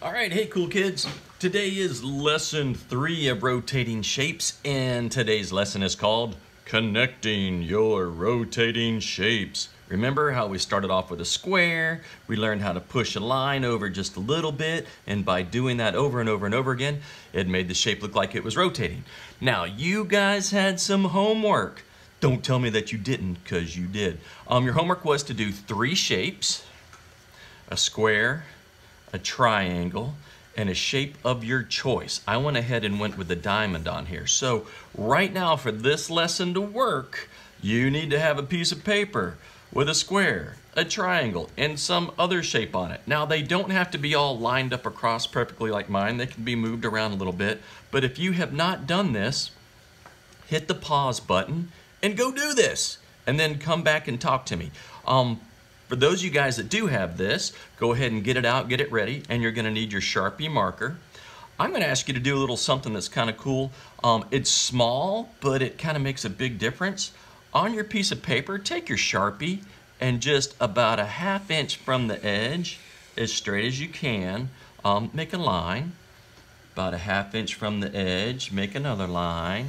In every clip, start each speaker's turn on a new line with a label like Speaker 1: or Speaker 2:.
Speaker 1: All right, hey cool kids. Today is lesson three of rotating shapes and today's lesson is called Connecting Your Rotating Shapes. Remember how we started off with a square, we learned how to push a line over just a little bit, and by doing that over and over and over again, it made the shape look like it was rotating. Now, you guys had some homework. Don't tell me that you didn't, because you did. Um, your homework was to do three shapes, a square, a triangle, and a shape of your choice. I went ahead and went with the diamond on here. So right now for this lesson to work, you need to have a piece of paper with a square, a triangle, and some other shape on it. Now they don't have to be all lined up across perfectly like mine. They can be moved around a little bit. But if you have not done this, hit the pause button and go do this. And then come back and talk to me. Um, for those of you guys that do have this, go ahead and get it out, get it ready, and you're gonna need your Sharpie marker. I'm gonna ask you to do a little something that's kind of cool. Um, it's small, but it kind of makes a big difference. On your piece of paper, take your Sharpie and just about a half inch from the edge, as straight as you can, um, make a line. About a half inch from the edge, make another line.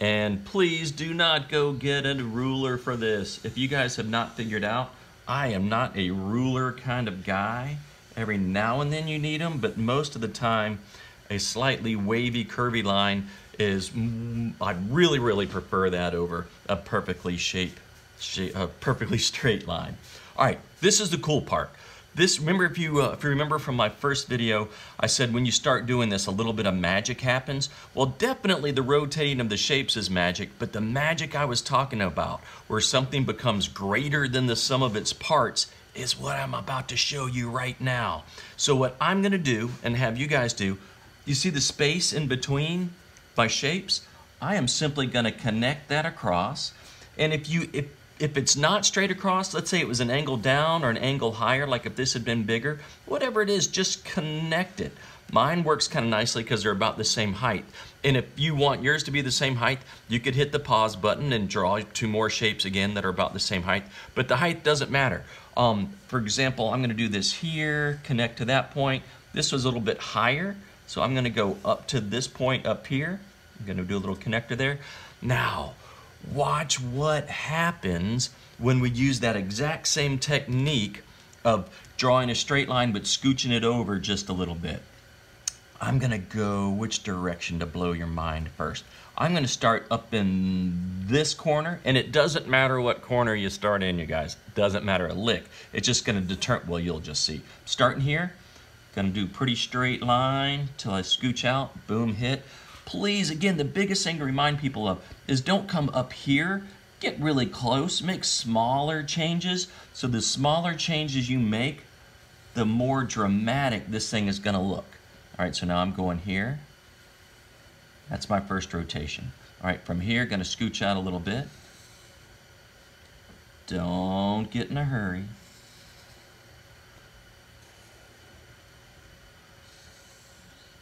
Speaker 1: And please do not go get a ruler for this. If you guys have not figured out, I am not a ruler kind of guy. Every now and then you need them, but most of the time, a slightly wavy, curvy line is, mm, I really, really prefer that over a perfectly shaped, shape, a perfectly straight line. All right, this is the cool part. This, remember if you, uh, if you remember from my first video, I said when you start doing this, a little bit of magic happens. Well, definitely the rotating of the shapes is magic, but the magic I was talking about, where something becomes greater than the sum of its parts, is what I'm about to show you right now. So what I'm gonna do, and have you guys do, you see the space in between my shapes? I am simply gonna connect that across, and if you, if if it's not straight across, let's say it was an angle down or an angle higher, like if this had been bigger, whatever it is, just connect it. Mine works kind of nicely because they're about the same height. And if you want yours to be the same height, you could hit the pause button and draw two more shapes again that are about the same height. But the height doesn't matter. Um, for example, I'm going to do this here, connect to that point. This was a little bit higher, so I'm going to go up to this point up here. I'm going to do a little connector there. Now, Watch what happens when we use that exact same technique of drawing a straight line but scooching it over just a little bit. I'm gonna go which direction to blow your mind first. I'm gonna start up in this corner, and it doesn't matter what corner you start in, you guys. Doesn't matter a lick. It's just gonna deter, well, you'll just see. Starting here, gonna do pretty straight line till I scooch out, boom, hit please, again, the biggest thing to remind people of is don't come up here, get really close, make smaller changes. So the smaller changes you make, the more dramatic this thing is gonna look. All right, so now I'm going here. That's my first rotation. All right, from here, gonna scooch out a little bit. Don't get in a hurry.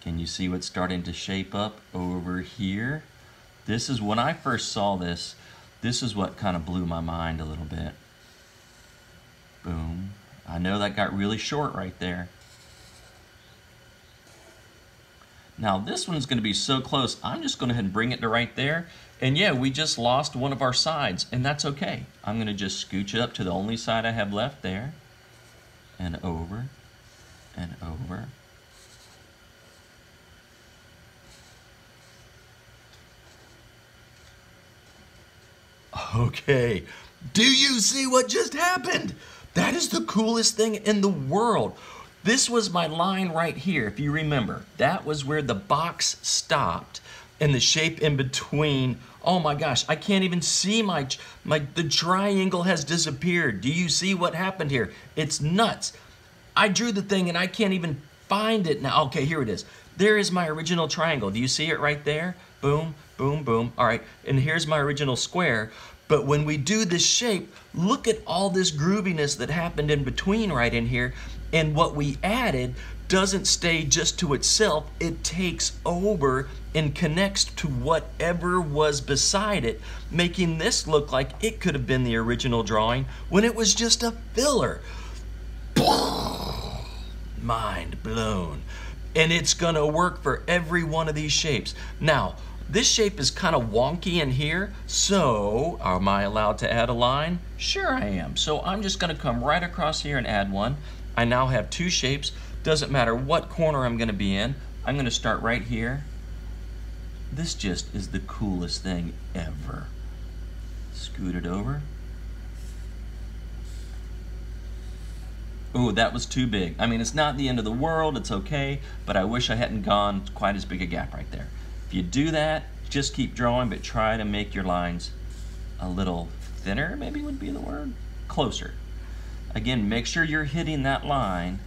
Speaker 1: Can you see what's starting to shape up over here? This is when I first saw this, this is what kind of blew my mind a little bit. Boom. I know that got really short right there. Now this one's going to be so close, I'm just going to head and bring it to right there. And yeah, we just lost one of our sides, and that's okay. I'm going to just scooch it up to the only side I have left there. And over, and over, Okay, do you see what just happened? That is the coolest thing in the world. This was my line right here, if you remember. That was where the box stopped and the shape in between. Oh my gosh, I can't even see my, my, the triangle has disappeared. Do you see what happened here? It's nuts. I drew the thing and I can't even find it now. Okay, here it is. There is my original triangle. Do you see it right there? Boom, boom, boom. All right, and here's my original square. But when we do this shape, look at all this grooviness that happened in between right in here. And what we added doesn't stay just to itself, it takes over and connects to whatever was beside it, making this look like it could have been the original drawing when it was just a filler. mind blown. And it's gonna work for every one of these shapes. Now, this shape is kind of wonky in here, so am I allowed to add a line? Sure I am. So I'm just gonna come right across here and add one. I now have two shapes. Doesn't matter what corner I'm gonna be in. I'm gonna start right here. This just is the coolest thing ever. Scoot it over. Ooh, that was too big. I mean, it's not the end of the world, it's okay, but I wish I hadn't gone quite as big a gap right there. If you do that, just keep drawing, but try to make your lines a little thinner, maybe would be the word, closer. Again, make sure you're hitting that line.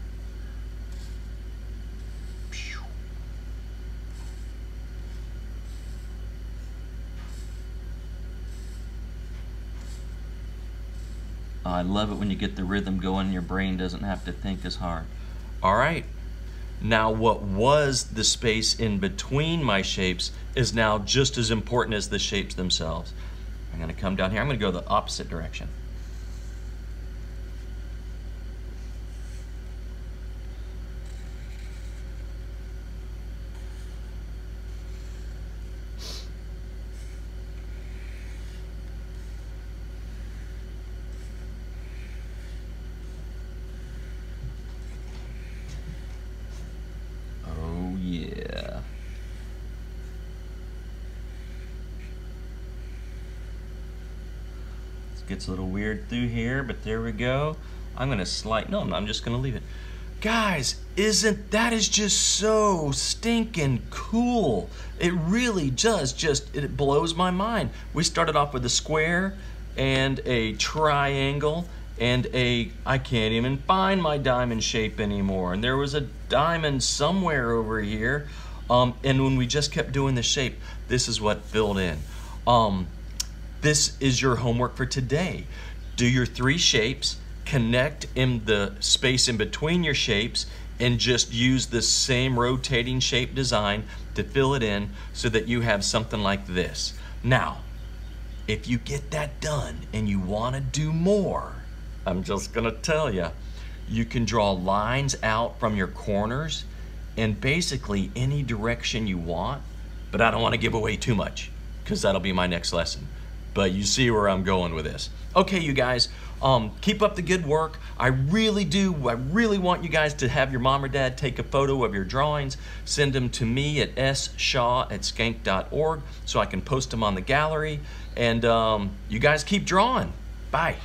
Speaker 1: I love it when you get the rhythm going, your brain doesn't have to think as hard. All right, now what was the space in between my shapes is now just as important as the shapes themselves. I'm gonna come down here, I'm gonna go the opposite direction. Gets a little weird through here, but there we go. I'm gonna slide, no, I'm just gonna leave it. Guys, isn't, that is just so stinking cool. It really does just, it blows my mind. We started off with a square and a triangle and a, I can't even find my diamond shape anymore. And there was a diamond somewhere over here. Um, and when we just kept doing the shape, this is what filled in. Um, this is your homework for today. Do your three shapes, connect in the space in between your shapes, and just use the same rotating shape design to fill it in so that you have something like this. Now, if you get that done and you want to do more, I'm just going to tell you, you can draw lines out from your corners in basically any direction you want, but I don't want to give away too much because that'll be my next lesson but you see where I'm going with this. Okay, you guys, um, keep up the good work. I really do. I really want you guys to have your mom or dad take a photo of your drawings, send them to me at sshaw at skank.org so I can post them on the gallery. And um, you guys keep drawing. Bye.